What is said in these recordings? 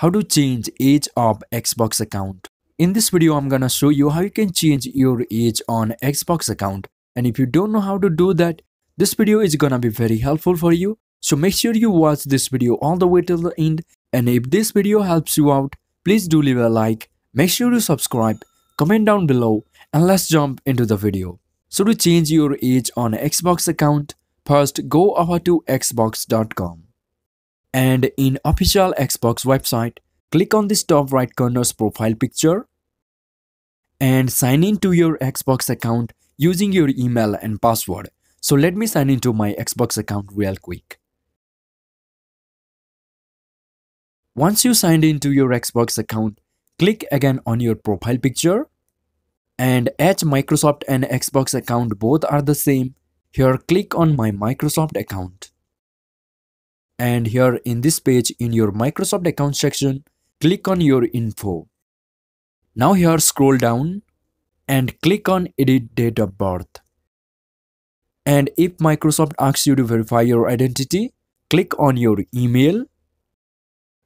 how to change age of Xbox account. In this video, I'm gonna show you how you can change your age on Xbox account. And if you don't know how to do that, this video is gonna be very helpful for you. So make sure you watch this video all the way till the end. And if this video helps you out, please do leave a like, make sure to subscribe, comment down below, and let's jump into the video. So to change your age on Xbox account, first go over to xbox.com and in official Xbox website, click on this top right corner's profile picture and sign in to your Xbox account using your email and password. So let me sign into my Xbox account real quick. Once you signed into your Xbox account, click again on your profile picture and as Microsoft and Xbox account both are the same, here click on my Microsoft account and here in this page in your Microsoft account section, click on your info. Now here scroll down and click on edit date of birth. And if Microsoft asks you to verify your identity, click on your email.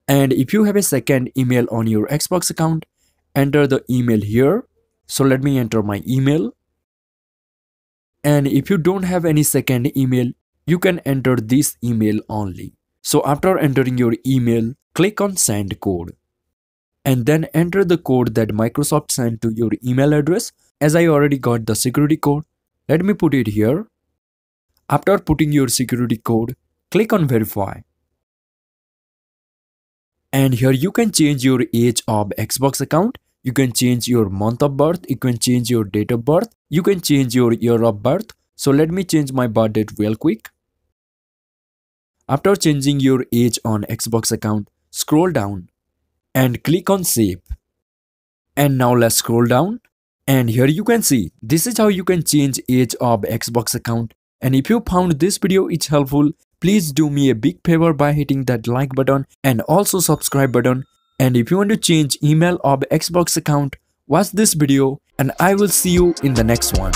And if you have a second email on your Xbox account, enter the email here. So let me enter my email. And if you don't have any second email, you can enter this email only. So after entering your email, click on send code and then enter the code that Microsoft sent to your email address. As I already got the security code, let me put it here. After putting your security code, click on verify. And here you can change your age of Xbox account. You can change your month of birth. You can change your date of birth. You can change your year of birth. So let me change my birth date real quick. After changing your age on Xbox account, scroll down and click on save. And now let's scroll down and here you can see this is how you can change age of Xbox account. And if you found this video is helpful, please do me a big favor by hitting that like button and also subscribe button. And if you want to change email of Xbox account, watch this video and I will see you in the next one.